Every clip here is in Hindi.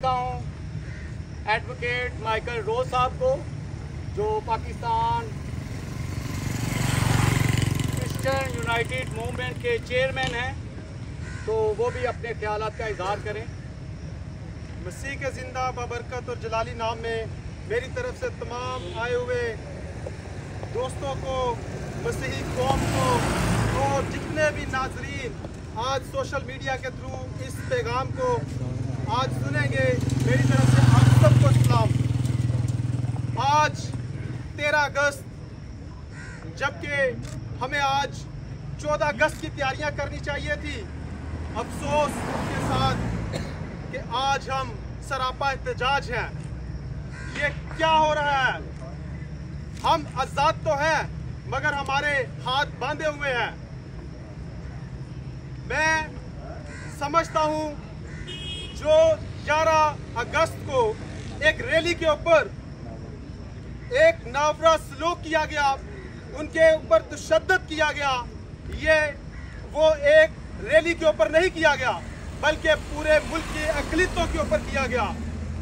हूँ एडवोकेट माइकल रोज साहब को, जो पाकिस्तान क्रिश्चियन यूनाइटेड मूवमेंट के चेयरमैन हैं तो वो भी अपने ख्याल का इजहार करें। मसीह के ज़िंदा बरकत और जलाली नाम में मेरी तरफ़ से तमाम आए हुए दोस्तों को, मसीही कौम को, और जितने भी नाजरीन आज सोशल मीडिया के थ्रू इस पैगाम को आज सुनेंगे मेरी तरफ़ से आप सबको सलाम। आज तेरह अगस्त, जबकि हमें आज चौदह अगस्त की तैयारियाँ करनी चाहिए थी। अफसोस के साथ कि आज हम सरापा एहतजाज हैं। ये क्या हो रहा है? हम आज़ाद तो हैं, मगर हमारे हाथ बांधे हुए हैं। मैं समझता हूँ जो 11 अगस्त को एक रैली के ऊपर एक नावरा सलूक किया गया, उनके ऊपर तशद किया गया, ये वो एक रैली के ऊपर नहीं किया गया, बल्कि पूरे मुल्क के अकलीतों के ऊपर किया गया।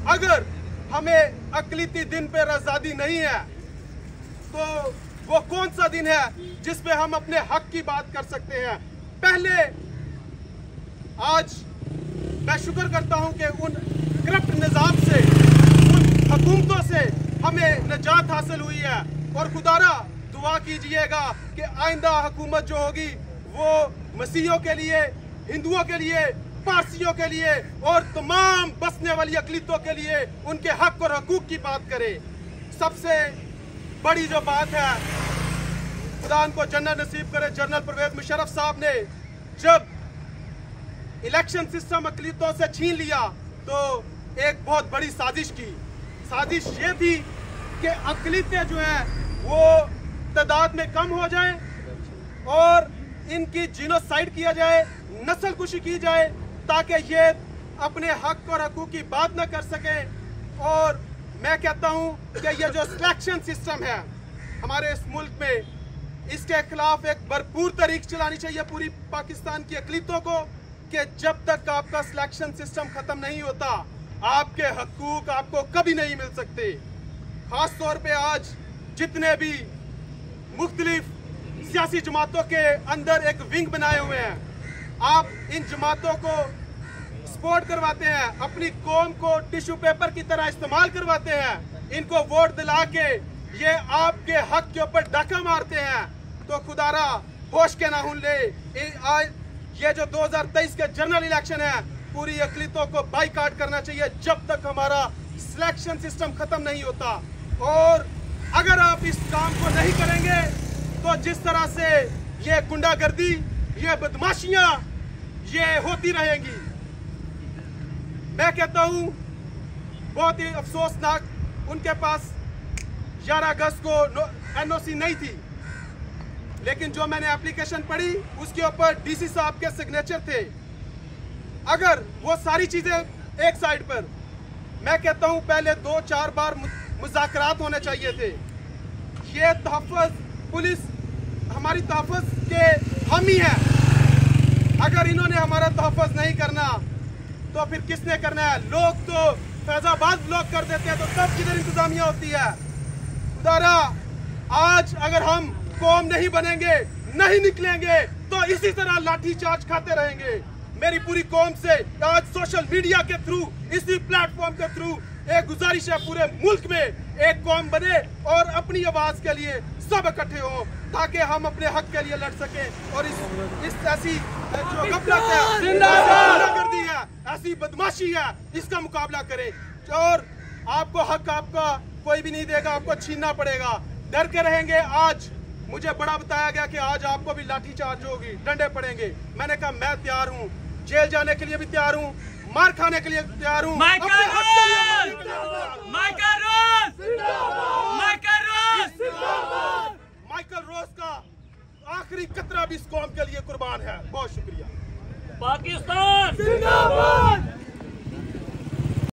अगर हमें अकलीती दिन पर आज़ादी नहीं है तो वो कौन सा दिन है जिस पे हम अपने हक की बात कर सकते हैं? पहले आज मैं शुक्र करता हूँ कि उन करप्ट निज़ाम से, उन हुकूमतों से हमें निजात हासिल हुई है। और खुदारा, दुआ कीजिएगा कि आइंदा हुकूमत जो होगी, वो मसीहों के लिए, हिंदुओं के लिए, पारसियों के लिए और तमाम बसने वाली अकलीतों के लिए उनके हक और हकूक की बात करे। सबसे बड़ी जो बात है, खुदा को जन्नत नसीब करे। जनरल परवेज मुशरफ साहब ने जब इलेक्शन सिस्टम अकलीतों से छीन लिया तो एक बहुत बड़ी साजिश की। साजिश ये थी कि अकलीतें जो है, वो तादाद में कम हो जाए और इनकी जीनोसाइड किया जाए नस्ल कुशी की जाए, ताकि ये अपने हक और हकूक की बात ना कर सके। और मैं कहता हूँ कि ये जो सिलेक्शन सिस्टम है, हमारे इस मुल्क में, इसके खिलाफ एक भरपूर तरीक चलानी चाहिए पूरी पाकिस्तान की अकलीतों को। कि जब तक आपका सिलेक्शन सिस्टम खत्म नहीं होता, आपके हकूक आपको कभी नहीं मिल सकते। खास तौर पे आज जितने भी मुख्तलिफ़ सियासी जमातों के अंदर एक विंग बनाए हुए हैं, आप इन जमातों को सपोर्ट करवाते हैं, अपनी कौम को टिश्यू पेपर की तरह इस्तेमाल करवाते हैं, इनको वोट दिला के ये आपके हक के ऊपर डाका मारते हैं तो खुदारा होश के ना ले ये जो 2023 के जनरल इलेक्शन है, पूरी अकलीतों को बाइकाट करना चाहिए जब तक हमारा सिलेक्शन सिस्टम खत्म नहीं होता। और अगर आप इस काम को नहीं करेंगे तो जिस तरह से ये गुंडागर्दी, ये बदमाशियाँ, ये होती रहेंगी। मैं कहता हूँ, बहुत ही अफसोसनाक, उनके पास 11 अगस्त को एनओसी नहीं थी। लेकिन जो मैंने एप्लीकेशन पढ़ी, उसके ऊपर डीसी साहब के सिग्नेचर थे। अगर वो सारी चीज़ें एक साइड पर, मैं कहता हूँ पहले दो, चार बार मुजाकरात होने चाहिए थे। ये तहफ़ पुलिस, हमारी तहफ़ के हम ही हैं। अगर इन्होंने हमारा तहफ़ नहीं करना तो फिर किसने करना है? लोग तो फैजाबाद ब्लॉक कर देते हैं तो तब किधर इंतजामिया होती है? उदारा आज अगर हम कौम नहीं बनेंगे नहीं निकलेंगे तो इसी तरह लाठी चार्ज खाते रहेंगे। मेरी पूरी कौम से आज सोशल मीडिया के थ्रू इसी प्लेटफॉर्म के थ्रू एक गुजारिश है पूरे मुल्क में एक कौम बने और अपनी आवाज़ के लिए सब इकट्ठे हो ताकि हम अपने हक के लिए लड़ सके। और इस इस ऐसी जो कर दी है ऐसी बदमाशी है इसका मुकाबला करें। और आपको हक आपका कोई भी नहीं देगा आपको छीनना पड़ेगा। डर के रहेंगे आज। मुझे बड़ा बताया गया कि आज आपको भी लाठी चार्ज होगी डंडे पड़ेंगे। मैंने कहा मैं तैयार हूँ। जेल जाने के लिए भी तैयार हूँ। मार खाने के लिए तैयार हूँ। Michael Rose! का आखिरी कतरा भी इस कौम के लिए कुर्बान है। बहुत शुक्रिया। पाकिस्तान!